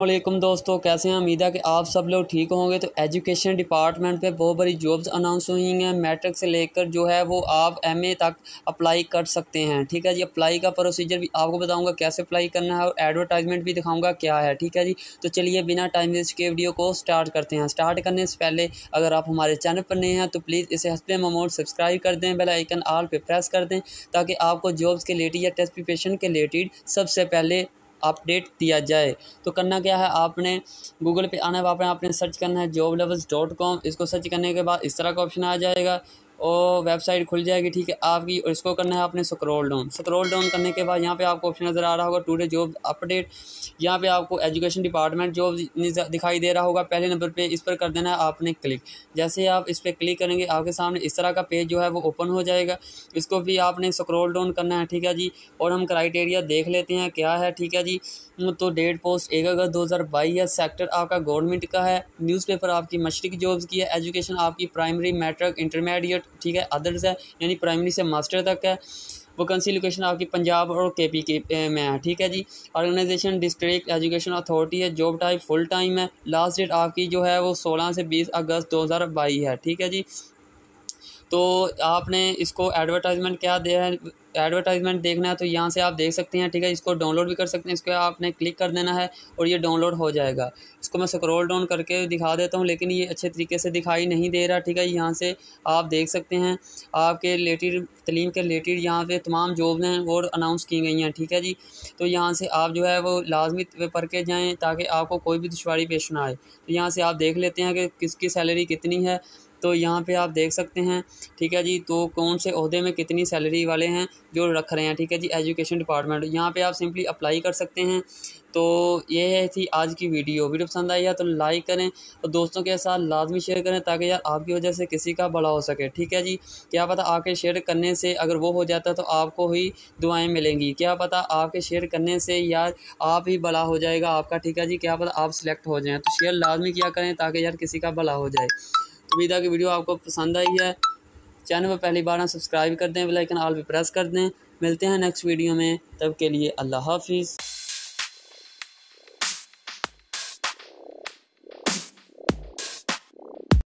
वालेकुम दोस्तों, कैसे हैं? उम्मीद है कि आप सब लोग ठीक होंगे। तो एजुकेशन डिपार्टमेंट पे बहुत बड़ी जॉब्स अनाउंस हुई हैं। मैट्रिक से लेकर जो है वो आप एमए तक अप्लाई कर सकते हैं। ठीक है जी? अप्लाई का प्रोसीजर भी आपको बताऊँगा कैसे अप्लाई करना है और एडवर्टाइजमेंट भी दिखाऊँगा क्या है। ठीक है जी? तो चलिए बिना टाइम वेस्ट के वीडियो को स्टार्ट करते हैं। स्टार्ट करने से पहले अगर आप हमारे चैनल पर नए हैं तो प्लीज़ इसे हंसपे ममोड सब्सक्राइब कर दें, बेल आइकन आल पर प्रेस कर दें, ताकि आपको जॉब्स के रिलेटेड या टेस्ट प्रिपरेशन के रिलेटेड सबसे पहले अपडेट दिया जाए। तो करना क्या है, आपने गूगल पे आना है पर आपने सर्च करना है जॉब लेवल्स डॉट कॉम इसको सर्च करने के बाद इस तरह का ऑप्शन आ जाएगा। और वेबसाइट खुल जाएगी, ठीक है, आपकी, और इसको करना है आपने स्क्रॉल डाउन स्क्रॉल डाउन करने के बाद यहाँ पे आपको ऑप्शन नज़र आ रहा होगा टुडे जॉब अपडेट यहाँ पे आपको एजुकेशन डिपार्टमेंट जॉब दिखाई दे रहा होगा, पहले नंबर पे इस पर कर देना है आपने क्लिक जैसे आप इस पर क्लिक करेंगे, आपके सामने इस तरह का पेज जो है वो ओपन हो जाएगा। इसको भी आपने स्क्रॉल डाउन करना है, ठीक है जी, और हम क्राइटेरिया देख लेते हैं क्या है, ठीक है जी। तो डेट पोस्ट एक अगस्त दो हज़ार बाईस सेक्टर आपका गवर्नमेंट का है न्यूज़पेपर आपकी मशरक जॉब्स की है एजुकेशन आपकी प्राइमरी मैट्रिक इंटरमीडिएट ठीक है? अदर्स है, यानी प्राइमरी से मास्टर तक है। वैकेंसी लोकेशन आपकी पंजाब और के पी के में है, ठीक है जी? ऑर्गेनाइजेशन डिस्ट्रिक्ट एजुकेशन अथॉरिटी है जॉब टाइप फुल टाइम है। लास्ट डेट आपकी जो है वो सोलह से बीस अगस्त दो हज़ार बाईस है, ठीक है जी? तो आपने इसको एडवर्टाइजमेंट क्या दिया है? एडवर्टाइजमेंट देखना है तो यहाँ से आप देख सकते हैं, ठीक है? इसको डाउनलोड भी कर सकते हैं, इसको आपने क्लिक कर देना है और ये डाउनलोड हो जाएगा। इसको मैं स्क्रॉल डाउन करके दिखा देता हूँ, लेकिन ये अच्छे तरीके से दिखाई नहीं दे रहा, ठीक है? यहाँ से आप देख सकते हैं, आपके रिलेटेड तलीम के रिलेटेड यहाँ पे तमाम जॉब हैं वो अनाउंस की गई हैं, ठीक है जी? तो यहाँ से आप जो है वो लाजमी पढ़ के जाएँ ताकि आपको कोई भी दुशारी पेश ना आए। तो यहाँ से आप देख लेते हैं कि किसकी सैलरी कितनी है तो यहाँ पे आप देख सकते हैं, ठीक है जी तो कौन से अहदे में कितनी सैलरी वाले हैं जो रख रहे हैं, ठीक है जी एजुकेशन डिपार्टमेंट यहाँ पे आप सिंपली अप्लाई कर सकते हैं। तो ये है थी आज की वीडियो वीडियो पसंद आई है तो लाइक करें और दोस्तों के साथ लाजमी शेयर करें ताकि यार आपकी वजह से किसी का बड़ा हो सके, ठीक है जी। क्या पता आपके शेयर करने से अगर वो हो जाता है तो आपको ही दुआएँ मिलेंगी। क्या पता आपके शेयर करने से यार आप ही बड़ा हो जाएगा आपका, ठीक है जी। क्या पता आप सिलेक्ट हो जाएँ। तो शेयर लाजमी किया करें ताकि यार किसी का भला हो जाए। उम्मीद है कि वीडियो आपको पसंद आई है। चैनल पर पहली बार सब्सक्राइब कर दें, बेल आइकन ऑल भी प्रेस कर दें। मिलते हैं नेक्स्ट वीडियो में। तब के लिए अल्लाह हाफिज़।